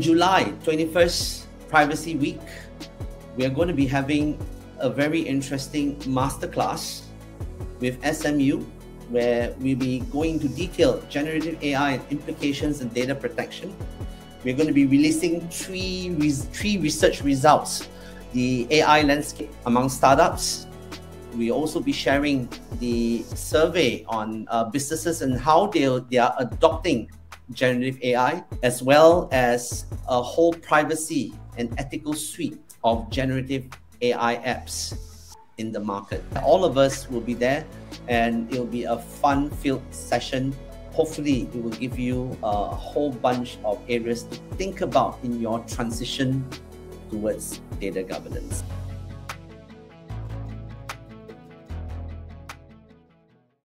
July 21st Privacy Week, we are going to be having a very interesting masterclass with SMU where we'll be going into detail generative AI and implications and data protection. We're going to be releasing three, three research results the AI landscape among startups. We'll also be sharing the survey on uh, businesses and how they, they are adopting generative AI, as well as a whole privacy and ethical suite of generative AI apps in the market. All of us will be there and it'll be a fun filled session. Hopefully, it will give you a whole bunch of areas to think about in your transition towards data governance.